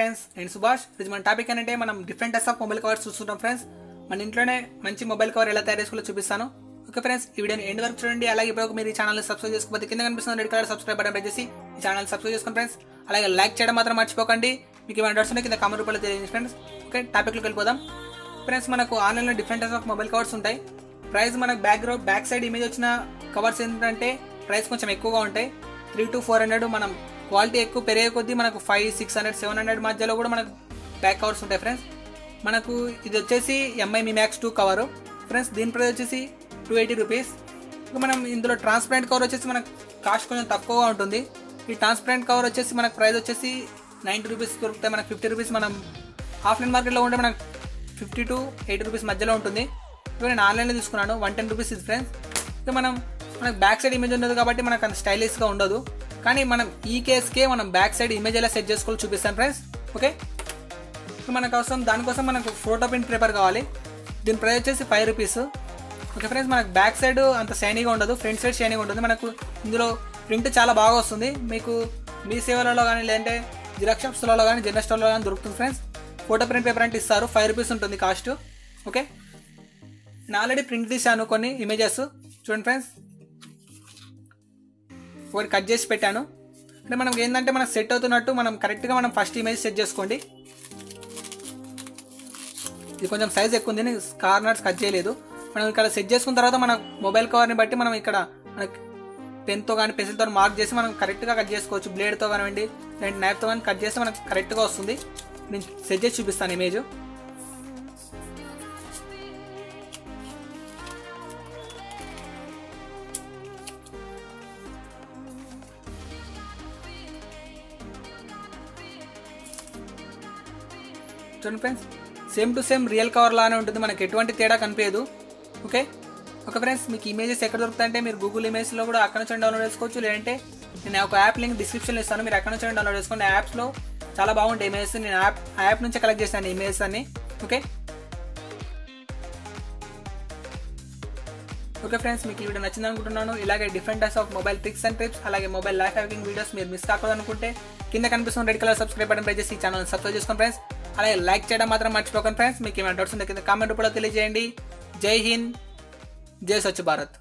Friends నేను సుభాష్. ఇది మన టాపిక్ అంటే మనం different types of mobile covers చూస్తుంటాం ఫ్రెండ్స్. మన ఇంట్లోనే మంచి మొబైల్ కవర్ ఎలా తయారు చేసుకోవాలో చూపిస్తాను. ఓకే ఫ్రెండ్స్ ఈ వీడియోని ఎండ్ వరకు చూడండి. అలాగే ఇప్పుడు మీరు ఈ ఛానల్ సబ్స్క్రైబ్ చేసుకోకపోతే కింద కనిపిస్తున్న red colour subscribe button press చేసి ఈ ఛానల్ సబ్స్క్రైబ్ చేసుకోండి ఫ్రెండ్స్. అలాగే లైక్ చేయడం మాత్రం మర్చిపోకండి. మీకు ఏమైనా డౌట్స్ ఉన్నాయి కింద కామెంట్ రూపంలో తెలియజేయండి ఫ్రెండ్స్. ఓకే టాపిక్లోకి వెళ్ళిపోదాం. ఫ్రెండ్స్ మనకు ఆన్లైన్లో different types of mobile covers ఉంటాయి. ప్రైస్ మనకు బ్యాక్ బ్యాక్ సైడ్ ఇమేజ్ వచ్చిన కవర్స్ ఏంటంటే ప్రైస్ కొంచెం ఎక్కువగా ఉంటాయి. త్రీ టు ఫోర్ హండ్రెడ్ మనం క్వాలిటీ ఎక్కువ పెరిగే కొద్దీ మనకు five six hundred seven hundred మధ్యలో కూడా మనకు బ్యాక్ కవర్స్ ఉంటాయి ఫ్రెండ్స్ మనకు ఇది వచ్చేసి MI Mi Max two cover friends దీని ప్రైస్ వచ్చేసి టూ ఎయిటీ రూపీస్ ఇంకా మనం ఇందులో ట్రాన్స్పరెంట్ కవర్ వచ్చేసి మనకు కాస్ట్ కొంచెం తక్కువగా ఉంటుంది. ఈ ట్రాన్స్పరెంట్ కవర్ వచ్చేసి మనకు ప్రైస్ వచ్చేసి నైంటీ రూపీస్ దొరుకుతాయి. మనకు ఫిఫ్టీ రూపీస్ మనం ఆఫ్లైన్ మార్కెట్లో ఉంటే మనకు ఫిఫ్టీ టు ఎయిటీ రూపీస్ మధ్యలో ఉంటుంది. ఇప్పుడు నేను ఆన్లైన్లో తీసుకున్నాను. వన్ టెన్ రూపీస్ ఇది ఫ్రెండ్స్ ఇక మనం మనకు బ్యాక్ సైడ్ ఇమేజ్ ఉండదు కాబట్టి మనకు అంత స్టైలిష్గా ఉండదు. కానీ మనం ఈ కేస్కే మనం బ్యాక్ సైడ్ ఇమేజ్ ఎలా సెట్ చేసుకోవాలి చూపిస్తాను ఫ్రెండ్స్ ఓకే ఇక మనకు అవసరం దానికోసం మనకు ఫోటో ప్రింట్ పేపర్ కావాలి. దీని ప్రైస్ వచ్చేసి ఫైవ్ రూపీస్ ఓకే ఫ్రెండ్స్ మనకు బ్యాక్ సైడ్ అంత షైనీగా ఉండదు ఫ్రంట్ సైడ్ షైనీగా ఉంటుంది. మనకు ఇందులో ప్రింట్ చాలా బాగా వస్తుంది. మీకు మీ సేవలలో కానీ లేదంటే జిరాక్స్ షాప్స్లలో కానీ జనరల్ స్టోర్లో కానీ దొరుకుతుంది ఫ్రెండ్స్ ఫోటో ప్రింట్ పేపర్ అంటే ఇస్తారు ఫైవ్ రూపీస్ ఉంటుంది కాస్ట్ ఓకే నేను ఆల్రెడీ ప్రింట్ తీశాను కొన్ని ఇమేజెస్ చూడండి ఫ్రెండ్స్ ఒకటి కట్ చేసి పెట్టాను. అంటే మనం ఏంటంటే మనం సెట్ అవుతున్నట్టు మనం కరెక్ట్గా మనం ఫస్ట్ ఇమేజ్ సెట్ చేసుకోండి. ఇది కొంచెం సైజ్ ఎక్కువ ఉంది కార్నర్స్ కట్ చేయలేదు. మనం ఇక్కడ సెట్ చేసుకున్న తర్వాత మన మొబైల్ కవర్ని బట్టి మనం ఇక్కడ మనకి పెన్తో కానీ పెన్సిల్తో మార్క్ చేసి మనం కరెక్ట్గా కట్ చేసుకోవచ్చు. బ్లేడ్తో కానివ్వండి లేదంటే నైఫ్తో కానీ కట్ చేస్తే మనకు కరెక్ట్గా వస్తుంది. నేను సెట్ చేసి చూపిస్తాను ఇమేజ్ చూడండి friends same to same real cover లానే ఉంటుంది. మనకి ఎటువంటి తేడా కనిపించదు. ఓకే ఓకే ఫ్రెండ్స్ మీకు ఇమేజెస్ ఎక్కడ దొరుకుతాయంటే మీరు గూగుల్ ఇమేజ్లో కూడా అక్కడ నుంచి డౌన్లోడ్ చేసుకోవచ్చు. లేదంటే నేను ఒక యాప్ లింక్ డిస్క్రిప్షన్లో ఇస్తాను. మీరు అక్కడ నుంచి డౌన్లోడ్ చేసుకోండి. యాప్స్లో చాలా బాగుంటాయి ఇమేజెస్ నేను యాప్ యాప్ నుంచి కలెక్ట్ చేశాను ఇమేజెస్ అన్ని. ఓకే ఓకే ఫ్రెండ్స్ మీకు ఈ వీడియో నచ్చింది అనుకుంటున్నాను. ఇలాగే different types of mobile tricks and trips అలాగే మొబైల్ లైఫ్ హ్యాకింగ్ వీడియోస్ మీరు మిస్ కాకూడదు అనుకుంటే కింద కనిపిస్తున్న red colour subscribe button press చేసి ఈ ఛానల్ సబ్స్క్రైబ్ చేసుకోండి ఫ్రెండ్స్ అలాగే లైక్ చేయడం మాత్రం మర్చిపోకండి ఫ్రెండ్స్. మీకు ఏమైనా డౌట్స్ ఉంటే కింద కామెంట్ రూపంలో తెలియజేయండి. జై హింద్. జై స్వచ్ఛ భారత్.